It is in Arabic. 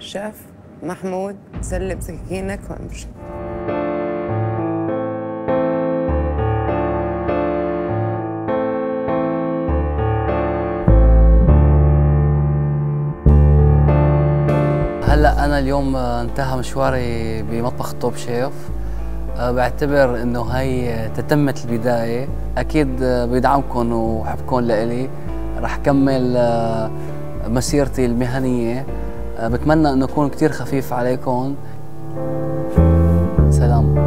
الشيف محمود سلم سكينك وامشي. هلا أنا اليوم انتهى مشواري بمطبخ توب شيف. أه، بعتبر إنه هي تتمة البداية. أكيد بدعمكم وحبكم لإلي. رح كمل أه، مسيرتي المهنية. أه، بتمنى انه اكون كثير خفيف عليكم. سلام.